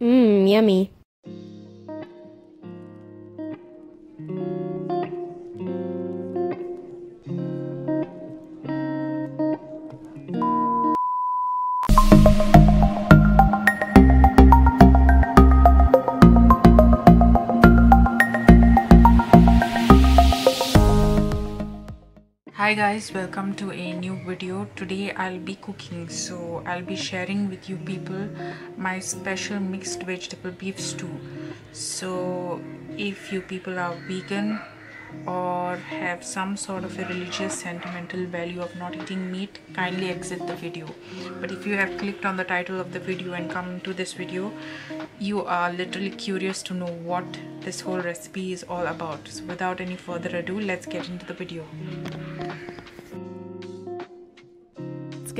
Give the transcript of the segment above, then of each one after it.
Mmm, yummy. Hi guys welcome to a new video. Today i'll be cooking so i'll be sharing with you people my special mixed vegetable beef stew so if you people are vegan or have some sort of a religious sentimental value of not eating meat kindly exit the video. But if you have clicked on the title of the video and come to this video you are literally curious to know what this whole recipe is all about. So without any further ado let's get into the video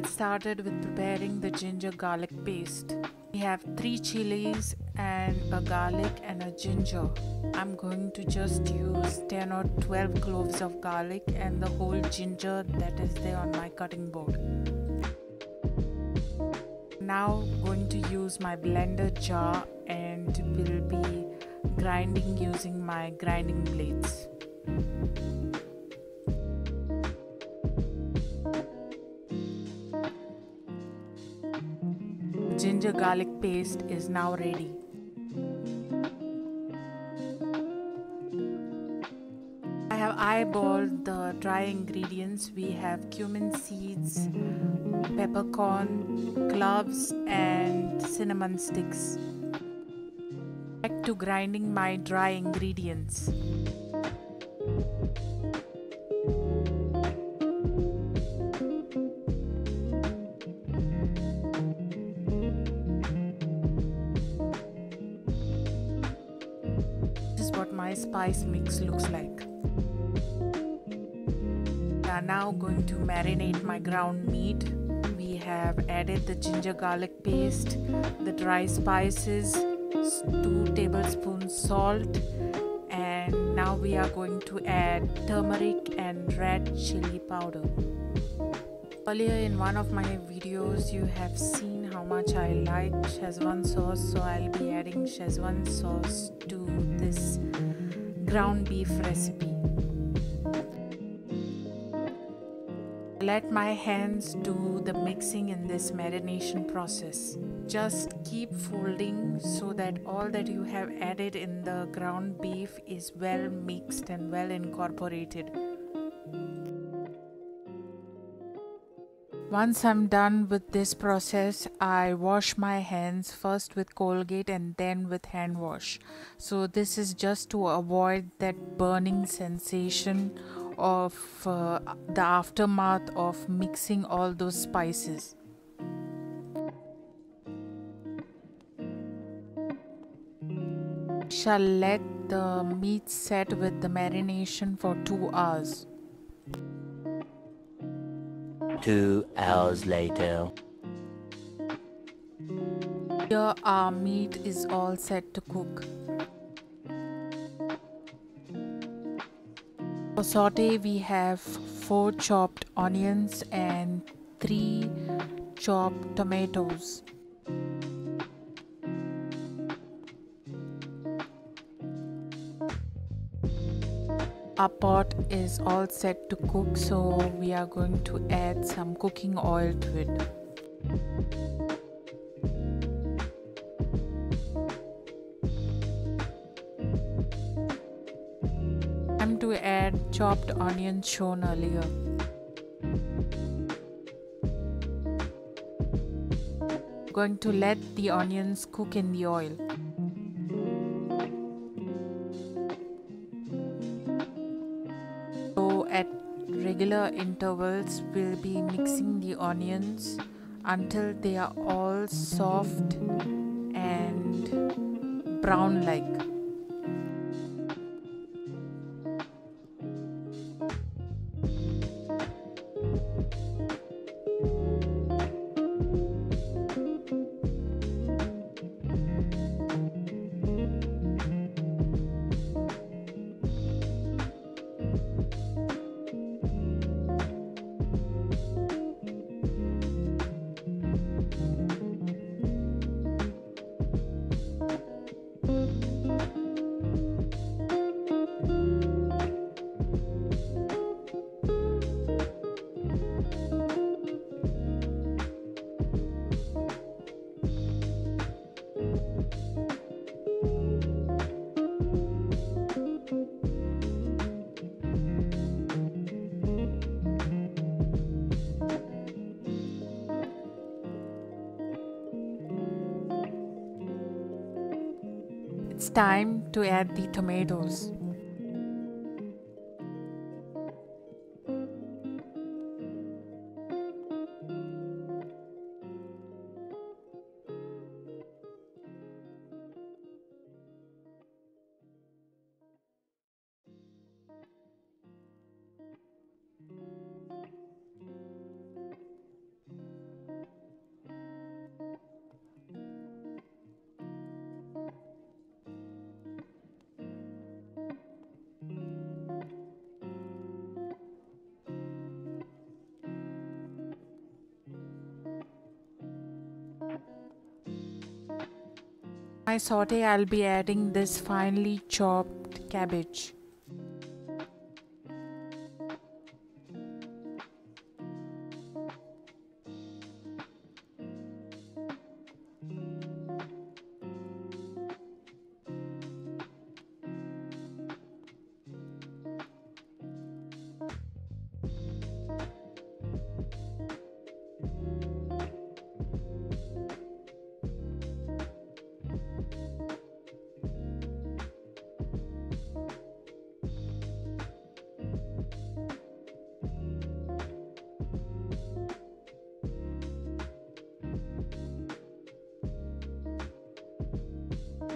get started with preparing the ginger garlic paste. We have three chilies and a garlic and a ginger. I'm going to just use 10 or 12 cloves of garlic and the whole ginger that is there on my cutting board. Now going to use my blender jar and will be grinding using my grinding blades ginger garlic paste is now ready. I have eyeballed the dry ingredients. We have cumin seeds, peppercorn, cloves and cinnamon sticks. Back to grinding my dry ingredients. Spice mix looks like. We are now going to marinate my ground meat. We have added the ginger garlic paste, the dry spices, 2 tablespoons salt and now we are going to add turmeric and red chili powder. Earlier in one of my videos you have seen how much I like Szechuan sauce so I'll be adding Szechuan sauce to this ground beef recipe. Let my hands do the mixing in this marination process. Just keep folding so that all that you have added in the ground beef is well mixed and well incorporated. Once I'm done with this process, I wash my hands first with Colgate and then with hand wash. So this is just to avoid that burning sensation of uh, the aftermath of mixing all those spices. Shall let the meat set with the marination for 2 hours. Two hours later. Here our meat is all set to cook. For saute we have 4 chopped onions and 3 chopped tomatoes. Our pot is all set to cook so we are going to add some cooking oil to it. Time to add chopped onions shown earlier. Going to let the onions cook in the oil. Regular intervals we'll be mixing the onions until they are all soft and brown like. It's time to add the tomatoes. My saute I'll be adding this finely chopped cabbage.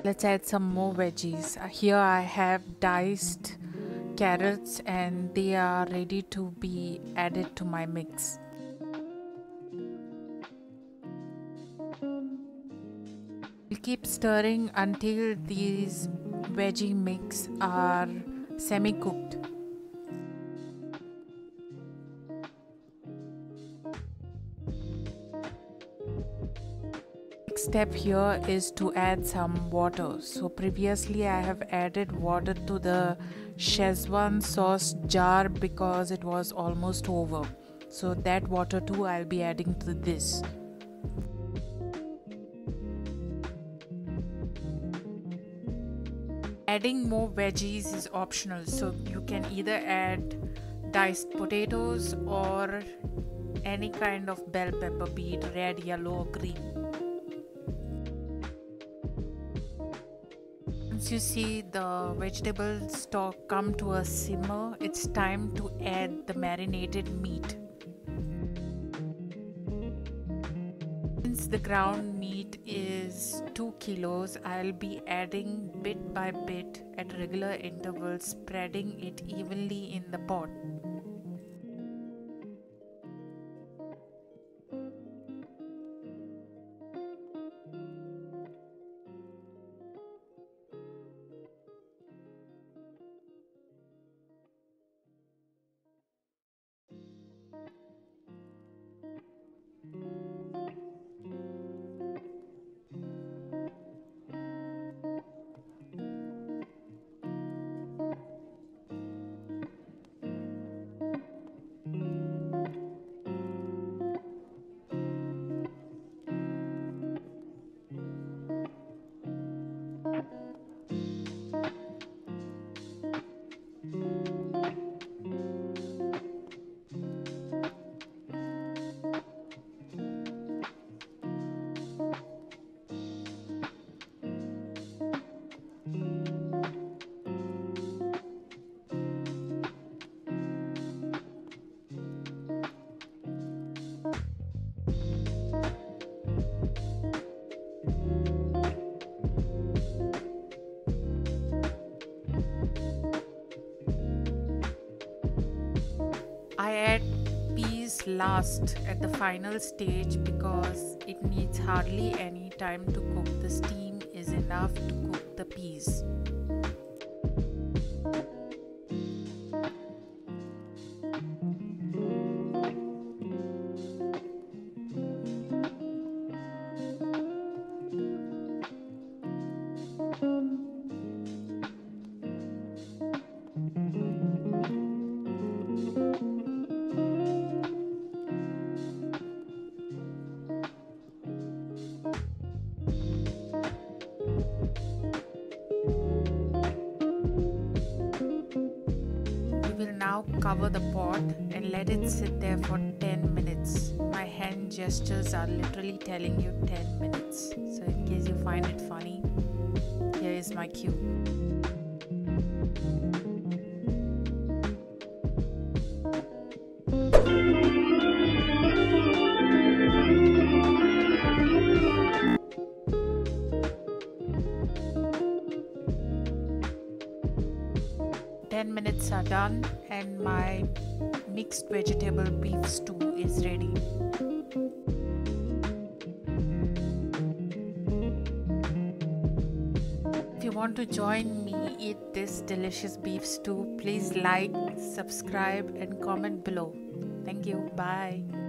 Let's add some more veggies. Uh, here i have diced carrots and they are ready to be added to my mix. We'll keep stirring until these veggie mix are semi step here is to add some water. So previously I have added water to the Szechuan sauce jar because it was almost over. So that water too I'll be adding to this. Adding more veggies is optional. So you can either add diced potatoes or any kind of bell pepper be it red yellow or green Once you see the vegetable stock come to a simmer, it's time to add the marinated meat. Since the ground meat is 2 kilos, I'll be adding bit by bit at regular intervals, spreading it evenly in the pot. I add peas last at the final stage because it needs hardly any time to cook. The steam is enough to cook the peas. Cover the pot and let it sit there for 10 minutes. My hand gestures are literally telling you 10 minutes. So in case you find it funny, here is my my done and my mixed vegetable beef stew is ready. If you want to join me eat this delicious beef stew, please like, subscribe, and comment below. Thank you. Bye.